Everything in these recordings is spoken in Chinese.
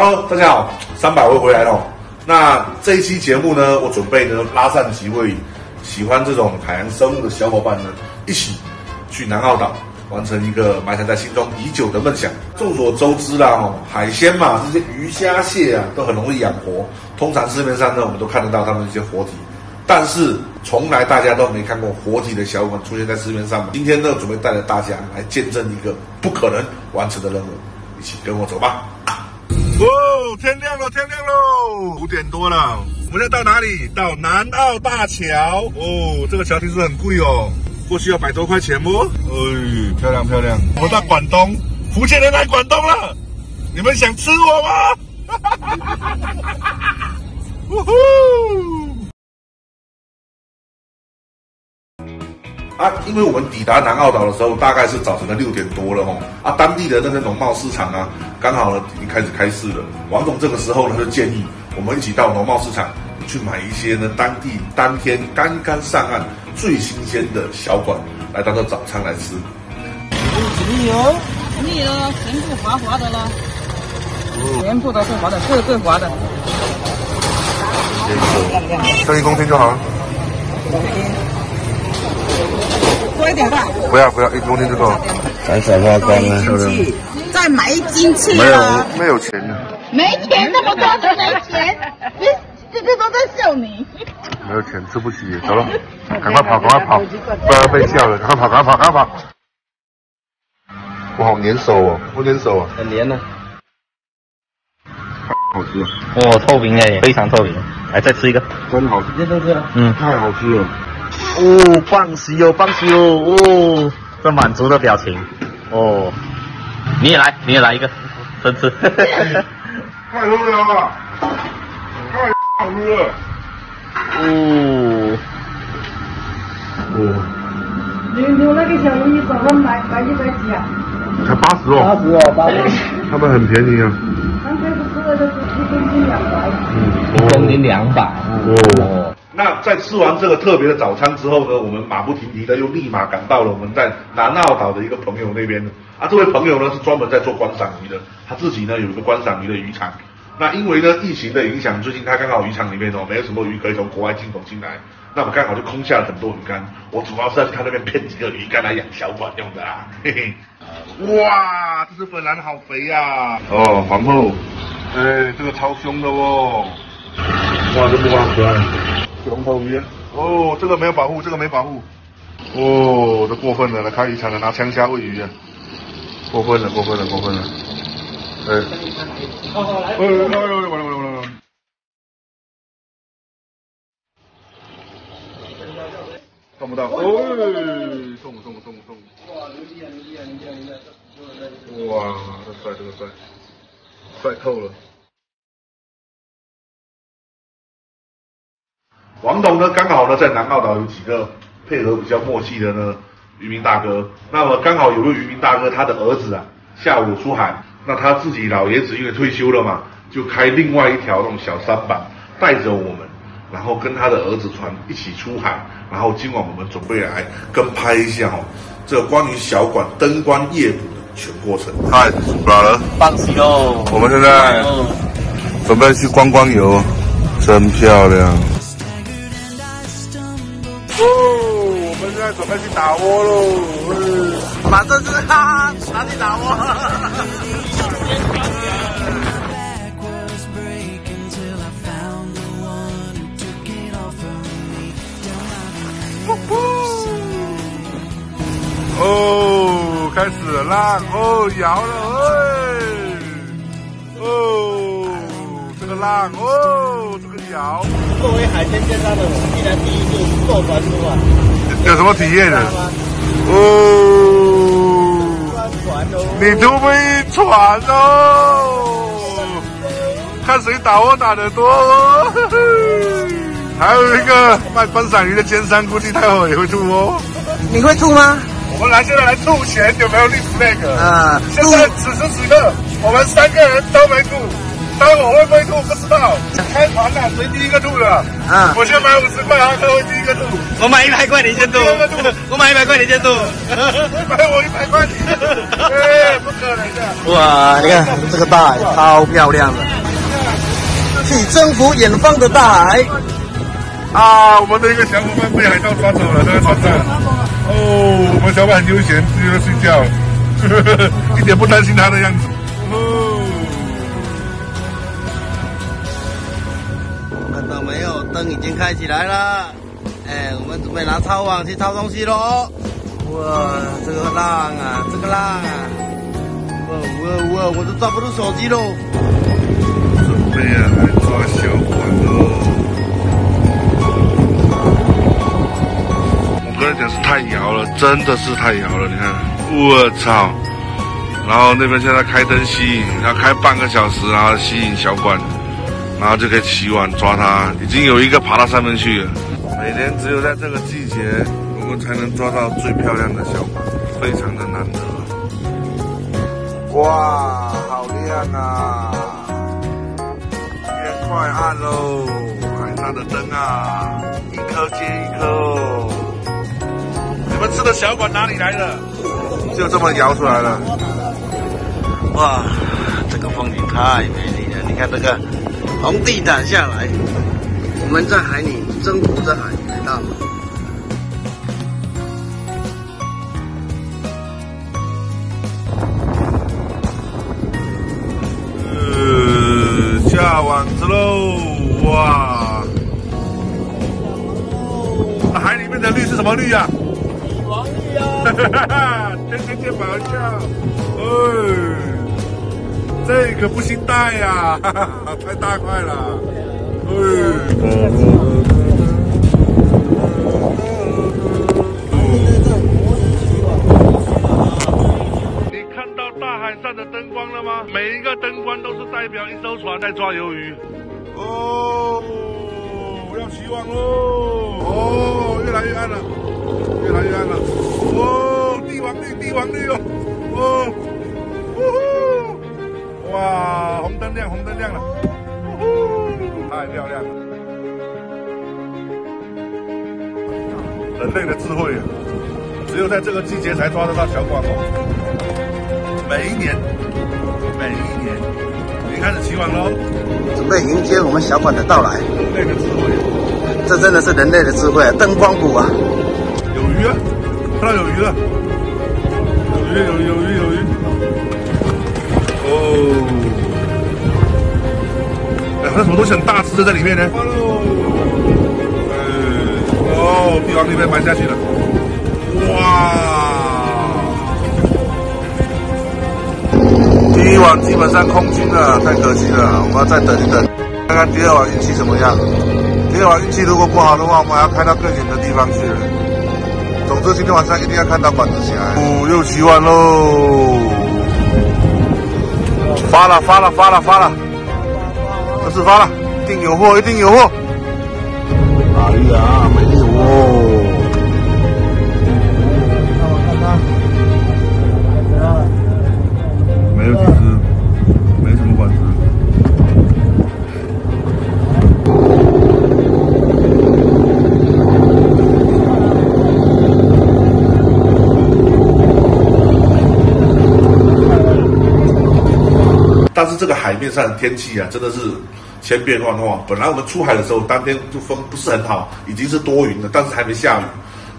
Hello，大家好，三百位回来了。那这一期节目呢，我准备呢拉上几位喜欢这种海洋生物的小伙伴呢，一起去南澳岛完成一个埋藏在心中已久的梦想。众所周知啦，哦，海鲜嘛，这些鱼虾蟹啊，都很容易养活。通常市面上呢，我们都看得到它们一些活体，但是从来大家都没看过活体的小馆出现在市面上。今天呢，准备带着大家来见证一个不可能完成的任务，一起跟我走吧。哦，天亮了，天亮喽，五点多了。我们要到哪里？到南澳大桥。哦，这个桥听说很贵哦，过去要百多块钱哦。哎，漂亮漂亮。我们到广东，福建人来广东了。你们想吃我吗？哈哈哈哈哈哈！呜呼！啊，因为我们抵达南澳岛的时候，大概是早晨的六点多了吼。啊，当地的那个农贸市场啊，刚好呢已经开始开市了。王总这个时候呢，就建议我们一起到农贸市场去买一些呢当地当天刚刚上岸最新鲜的小馆，来当做早餐来吃。不止有，腻了，全部滑滑的了，全部都是滑的，个个滑的。剩一公斤就好了。多一点吧。不要不要，一公斤就够了。闪闪发光啊！再买一斤去没有。没有钱的，没钱，那么多都没钱，你这个都在笑你。没有钱吃不起，走了，赶快跑，赶快跑，不要被叫了，赶快跑，赶快跑，赶快跑。我好粘手哦，好粘手啊，很粘呢。好吃，哦，透明哎，非常透明。来，再吃一个。真好吃，嗯，太好吃了。哦，棒死哦，棒死哦，哦，这满足的表情。哦，你也来，你也来一个，真吃。太无聊了，太好吃了。哦，哦，牛牛那个小龙鱼早上买买一百几啊？才八十哦，八十哦，八十。他们很便宜啊。刚开始吃的就是一公斤两百。嗯一公斤两百。哦。那在吃完这个特别的早餐之后呢，我们马不停蹄的又立马赶到了我们在南澳岛的一个朋友那边啊，这位朋友呢是专门在做观赏鱼的，他自己呢有一个观赏鱼的渔场。那因为呢疫情的影响，最近他刚好渔场里面哦没有什么鱼可以从国外进口进来，那么刚好就空下了很多鱼竿。我主要是在他那边骗几个鱼竿来养小馆用的啊，嘿嘿。哇，这只粉蓝好肥呀、哦，皇后，哎，这个超凶的哦。哇，这不好可爱。龙头鱼，哦，这个没有保护，这个没保护，哦，这过分了，来开渔场的拿枪虾喂鱼啊，过分了，过分了，过分了，哎，哎呦，哎呦，完了完了完了看不到，哦，中了中了中了中了，哇，牛逼啊牛逼啊牛逼啊牛逼啊，哇，这帅这个帅，帅透了。王董呢，刚好呢在南澳岛有几个配合比较默契的呢渔民大哥。那么刚好有个渔民大哥，他的儿子啊下午出海，那他自己老爷子因为退休了嘛，就开另外一条那种小三板，带着我们，然后跟他的儿子船一起出海。然后今晚我们准备来跟拍一下哦，这个关于小馆灯光夜捕的全过程。嗨，老了，棒死哦。我们现在准备去观光游，真漂亮。哦，我们现在准备去打窝喽。马上是哈，哪里打窝？哦，开始浪哦，摇了哎，哦，这个浪哦。作为海鲜店商的我，竟然第一次坐船出海，有什么体验呢？哦，船哦。你突飞一船哦，看谁打我打得多哦。还有一个卖观赏鱼的奸商，估计待会也会吐哦。你会吐吗？我们来现在来吐钱，有没有立 flag？啊，现在此时此刻，我们三个人都没吐，待会儿会不会吐不谁第一个吐的？啊我先买五十块，阿克会第一个吐。我买一百块，你先吐。我买一百块，你先度？买我一百块钱，哎，不可能的。哇，你看这个大海超漂亮的，去征服远方的大海。啊，我们的一个小伙伴被海盗抓走了，在船上。哦，我们小伙伴很悠闲，自己在睡觉，一点不担心他的样子。灯已经开起来了。哎，我们准备拿抄网去抄东西喽。哇，这个浪啊，这个浪啊！哇哇哇，我都抓不住手机喽。准备啊，来抓小管喽。我跟你讲是太摇了，真的是太摇了，你看，我操！然后那边现在开灯吸引，要开半个小时，然后吸引小管，然后就可以洗网抓它。已经有一个爬到上面去了。每年只有在这个季节，我们才能抓到最漂亮的小管，非常的难得。哇，好亮啊！天快暗喽，海上的灯啊，一颗接一颗哦。你们吃的小管哪里来的？就这么摇出来了。哇，这个风景太美丽了！你看这个红地毯下来，我们在海里征服着海，知道吗？呃，下网子喽！哇，那海里面的绿是什么绿呀、黄绿啊！哈哈哈，天天见宝笑。哎，这个不行带呀、太大块了。你看到大海上的灯光了吗？每一个灯光都是代表一艘船在抓鱿鱼。哦，要起网喽！哦，越来越暗了，越来越暗了。哦，帝王绿，帝王绿哦！哦，呜呼！哇，红灯亮，红灯亮了！太漂亮了！人类的智慧啊，只有在这个季节才抓得到小管哦。每一年，每一年，已经开始起网喽。准备迎接我们小馆的到来。人类的智慧，这真的是人类的智慧啊！灯光谷啊！有鱼啊，看到有鱼了，有鱼，有鱼，有鱼，哎，那什么东西很大只的在里面呢？哎，哦，帝王绿被埋下去了。哇！第一网基本上空军了，太可惜了，我们要再等一等，看看第二网运气怎么样。第二网运气如果不好的话，我们还要开到更远的地方去。总之，今天晚上一定要看到管子起来。哦，又起网喽！发了，发了，发了，发了！这次发了，一定有货，一定有货！哎呀，这个海面上的天气啊，真的是千变万化。本来我们出海的时候，当天就风不是很好，已经是多云了，但是还没下雨。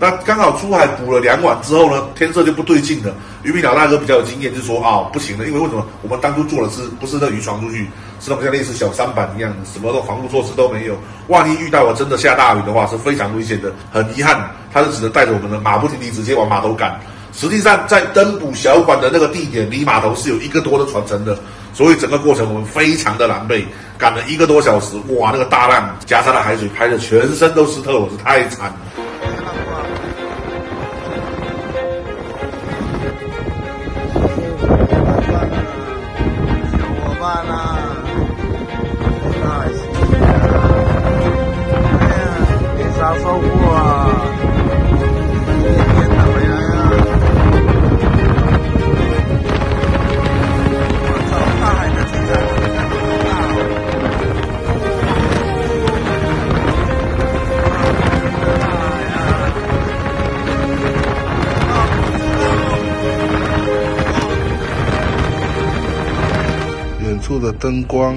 那刚好出海捕了两晚之后呢，天色就不对劲了。渔民老大哥比较有经验，就说啊、不行了，因为为什么？我们当初做的是不是那渔船出去，是那种像类似小舢板一样的，什么的防护措施都没有。万一遇到了真的下大雨的话，是非常危险的。很遗憾，他是只能带着我们的马不停蹄直接往码头赶。实际上，在登捕小馆的那个地点，离码头是有一个多的船程的，所以整个过程我们非常的狼狈，赶了一个多小时。哇，那个大浪夹沙的海水，拍的全身都湿透了，我是太惨了。处的灯光，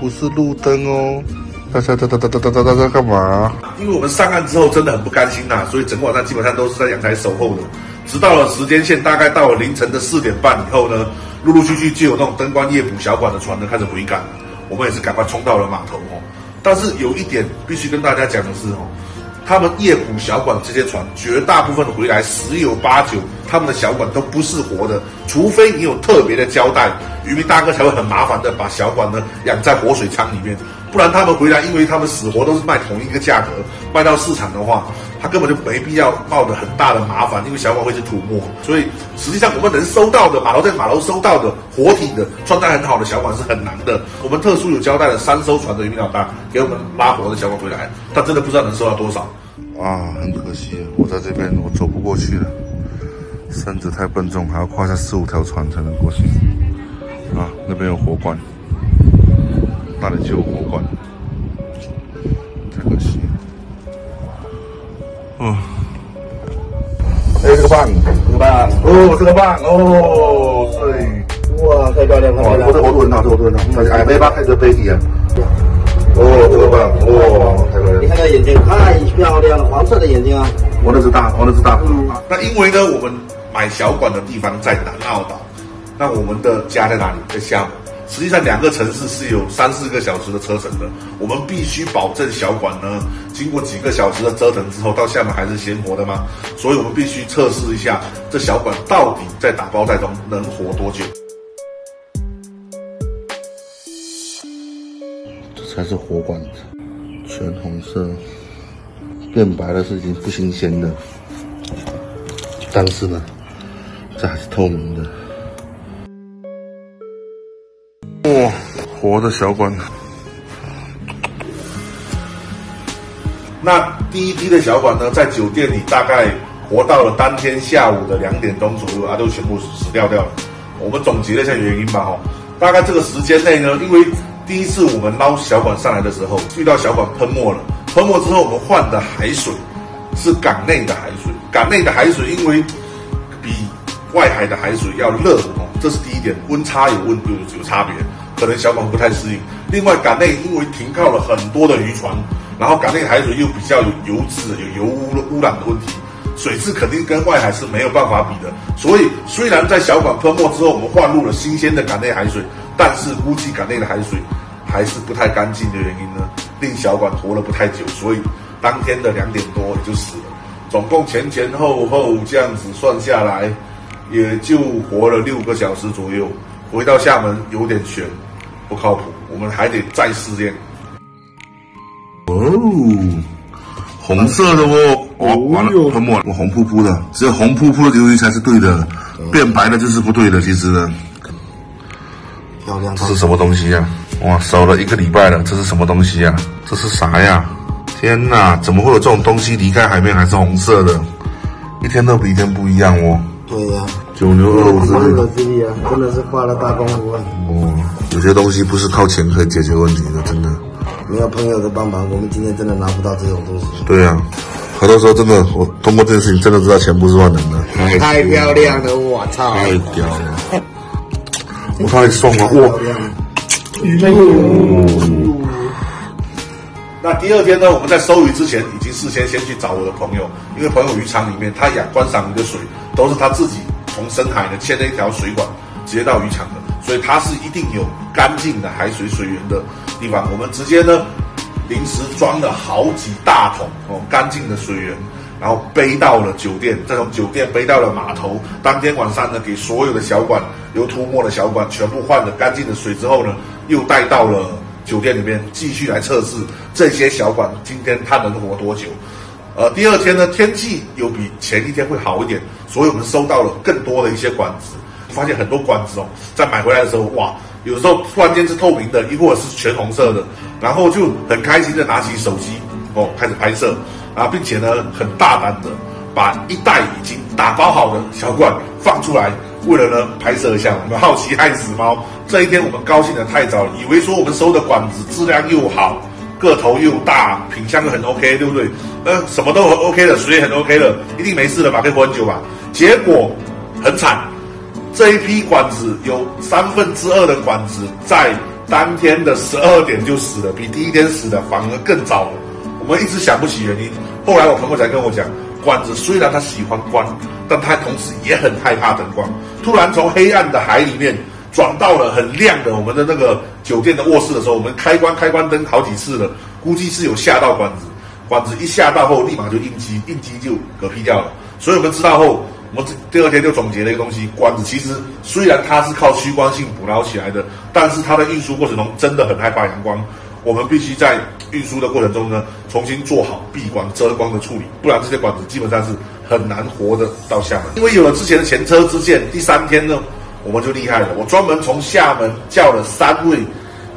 不是路灯哦。大家大大大大大大大家干嘛？因为我们上岸之后真的很不甘心呐、所以整个晚上基本上都是在阳台守候的。直到了时间线大概到了凌晨的四点半以后呢，陆陆续续就有那种灯光夜捕小管的船呢开始回港。我们也是赶快冲到了码头哦。但是有一点必须跟大家讲的是哦，他们夜捕小管这些船，绝大部分回来十有八九，他们的小管都不是活的，除非你有特别的交代，渔民大哥才会很麻烦的把小管呢养在活水舱里面，不然他们回来，因为他们死活都是卖同一个价格，卖到市场的话，他根本就没必要冒着很大的麻烦，因为小管会是土沫，所以实际上我们能收到的码头在码头收到的活体的状态很好的小管是很难的。我们特殊有交代了三艘船的渔民老大给我们拉活的小管回来，但真的不知道能收到多少。啊，很可惜，我在这边我走不过去了，身子太笨重，还要跨下四五条船才能过去。啊，那边有火管，那的就有火管，太可惜了。哦，哎，这个棒，这个棒，哦，这个棒，哦，对，哇，太漂亮，太漂哇，亮这！个我都很好，这个我都很好，哎，没把开着飞机啊。哦，这个棒，哇，太漂亮你。看那眼睛太漂亮了，黄色的眼睛啊！我那只大，我那只大。嗯，那因为呢，我们买小馆的地方在南澳岛，那我们的家在哪里？在厦门。实际上，两个城市是有三四个小时的车程的。我们必须保证小管呢，经过几个小时的折腾之后，到厦门还是鲜活的嘛。所以我们必须测试一下，这小管到底在打包袋中能活多久。这才是活管子，全红色。变白了是已经不新鲜的，但是呢，这还是透明的。活的小管。那第一批的小管呢，在酒店里大概活到了当天下午的两点钟左右，啊，都全部死掉掉了。我们总结了一下原因吧，哈，大概这个时间内呢，因为第一次我们捞小管上来的时候，遇到小管喷没了，喷没之后我们换的海水是港内的海水，港内的海水因为比外海的海水要热哦，这是第一点，温差有温有有差别，可能小管不太适应。另外，港内因为停靠了很多的渔船，然后港内海水又比较有油脂、有油污污染的问题，水质肯定跟外海是没有办法比的。所以，虽然在小管喷没之后，我们换入了新鲜的港内海水，但是估计港内的海水还是不太干净的原因呢，令小管活了不太久，所以当天的两点多也就死了。总共前前后后这样子算下来，也就活了六个小时左右。回到厦门有点悬，不靠谱，我们还得再试验。哦，红色的哦，哦，完了，喷墨了，红扑扑的，只有红扑扑的鱿鱼才是对的，变白的就是不对的。其实呢，漂亮，这是什么东西呀、哇，守了一个礼拜了，这是什么东西呀、这是啥呀？天哪，怎么会有这种东西离开海面还是红色的？一天都比一天不一样哦。对呀、九牛二虎之力之力啊，真的是花了大功夫啊！哦，有些东西不是靠钱可以解决问题的，真的。没有朋友的帮忙，我们今天真的拿不到这种东西。对呀、很多时候真的，我通过这件事情真的知道钱不是万能的。太漂亮了，我操！太屌了！我太爽了，哇！那第二天呢，我们在收鱼之前，已经事先先去找我的朋友，因为朋友渔场里面他养观赏鱼的水都是他自己从深海呢牵了一条水管直接到渔场的，所以它是一定有干净的海水水源的地方。我们直接呢临时装了好几大桶哦干净的水源，然后背到了酒店，再从酒店背到了码头。当天晚上呢，给所有的小管有涂抹的小管全部换了干净的水之后呢，又带到了酒店里面继续来测试这些小管今天它能活多久。呃，第二天呢，天气有比前一天会好一点，所以我们收到了更多的一些管子，发现很多管子哦，在买回来的时候，哇，有时候突然间是透明的，亦或者是全红色的，然后就很开心的拿起手机哦开始拍摄啊，并且呢很大胆的把一袋已经打包好的小罐放出来，为了呢拍摄一下我们好奇害死猫。这一天我们高兴的太早了，以为说我们收的管子质量又好。个头又大，品相又很 OK，对不对？呃，什么都很 OK 的，水也很 OK 了，一定没事了吧？可以活很久吧？结果很惨，这一批管子有三分之二的管子在当天的十二点就死了，比第一天死的反而更早。我们一直想不起原因，后来我朋友才跟我讲，管子虽然他喜欢光，但他同时也很害怕灯光。突然从黑暗的海里面转到了很亮的我们的那个酒店的卧室的时候，我们开关开关灯好几次了，估计是有吓到管子。管子一下到后，立马就应激，应激就嗝屁掉了。所以我们知道后，我们第二天就总结了一个东西：管子其实虽然它是靠趋光性捕捞起来的，但是它的运输过程中真的很害怕阳光。我们必须在运输的过程中呢，重新做好避光、遮光的处理，不然这些管子基本上是很难活的到厦门。因为有了之前的前车之鉴，第三天呢，我们就厉害了。我专门从厦门叫了三位。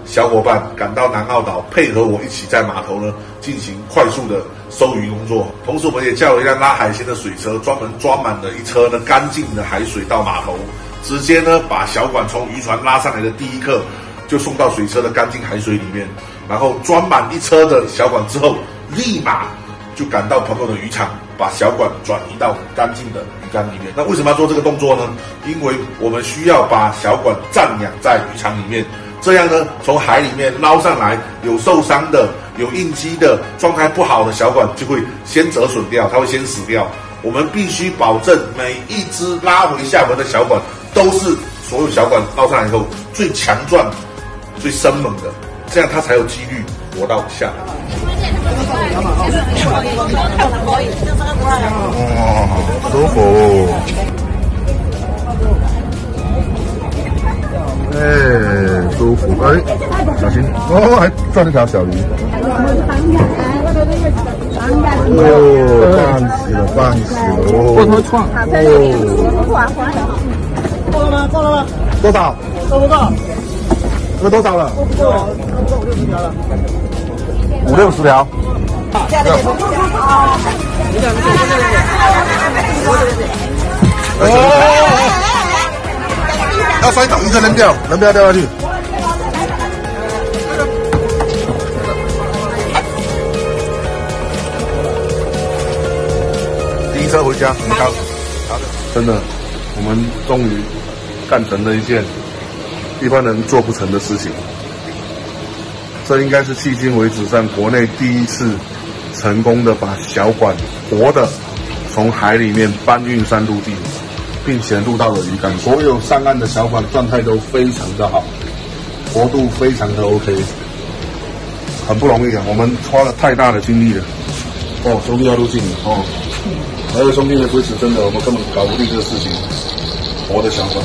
小伙伴赶到南澳岛，配合我一起在码头呢进行快速的收鱼工作。同时，我们也叫了一辆拉海鲜的水车，专门装满了一车的干净的海水到码头，直接呢把小管从渔船拉上来的第一刻就送到水车的干净海水里面，然后装满一车的小管之后，立马就赶到朋友的渔场，把小管转移到干净的缸里面。那为什么要做这个动作呢？因为我们需要把小管暂养在鱼场里面。这样呢，从海里面捞上来有受伤的、有应激的、状态不好的小管就会先折损掉，它会先死掉。我们必须保证每一只拉回厦门的小管都是所有小管捞上来以后最强壮、最生猛的，这样它才有几率活到厦门。哇，舒服。哎，舒服！哎，小心！哦，还抓了条小鱼。哦，棒死了，棒死了！过头创。哦。够了吗？够了吗？多少？够不够？这多少了？够不够？够不够？五六十条了。五六十条。哦。要摔倒，一个扔掉，人不要掉下去。第一车回家，好，好。的，真的，我们终于干成了一件一般人做不成的事情。这应该是迄今为止上国内第一次成功的把小管活的从海里面搬运上陆地。并且入到了鱼缸，所有上岸的小管状态都非常的好，活度非常的 OK，很不容易啊！我们花了太大的精力了。哦，兄弟要入境了哦，还有兄弟的支持，真的我们根本搞不定这个事情。活的小管，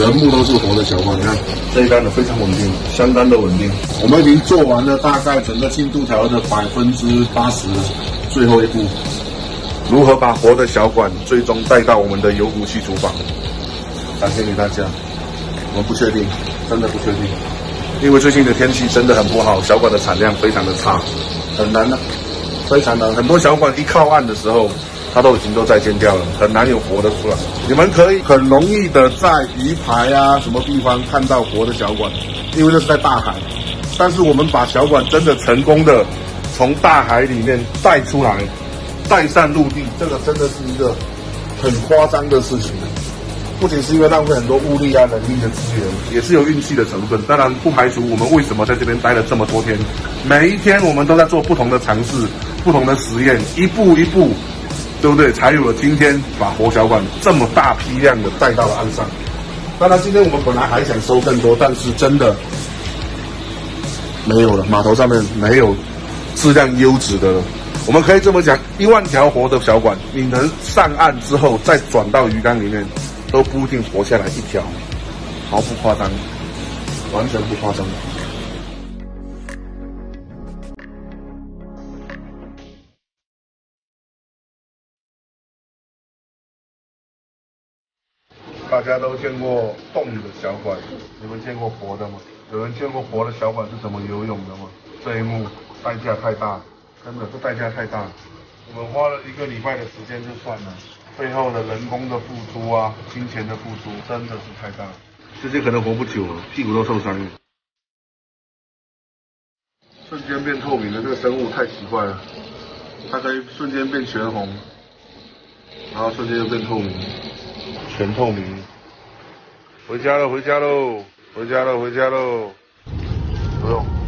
全部都是活的小管，你看这一单的非常稳定，相当的稳定。我们已经做完了大概整个进度条的百分之八十，最后一步。如何把活的小管最终带到我们的油壶器厨房？感谢你大家。我们不确定，真的不确定，因为最近的天气真的很不好，小管的产量非常的差，很难的，非常难。很多小管一靠岸的时候，它都已经都在尖掉了，很难有活的出来。你们可以很容易的在鱼排啊什么地方看到活的小管，因为那是在大海。但是我们把小管真的成功的从大海里面带出来。带上陆地，这个真的是一个很夸张的事情。不仅是因为浪费很多物力啊、人力的资源，也是有运气的成分。当然，不排除我们为什么在这边待了这么多天，每一天我们都在做不同的尝试、不同的实验，一步一步，对不对？才有了今天把活小管这么大批量的带到了岸上。当然，今天我们本来还想收更多，但是真的没有了，码头上面没有质量优质的了。我们可以这么讲，一万条活的小管，你能上岸之后再转到鱼缸里面，都不一定活下来一条，毫不夸张，完全不夸张。大家都见过动的小管，你们见过活的吗？有人见过活的小管是怎么游泳的吗？这一幕代价太大。真的，这代价太大。我们花了一个礼拜的时间就算了，背后的人工的付出啊，金钱的付出真的是太大。这些可能活不久了，屁股都受伤了。瞬间变透明的这个生物太奇怪了，它可以瞬间变全红，然后瞬间又变透明，全透明。回家喽回家喽回家喽回家喽。不用。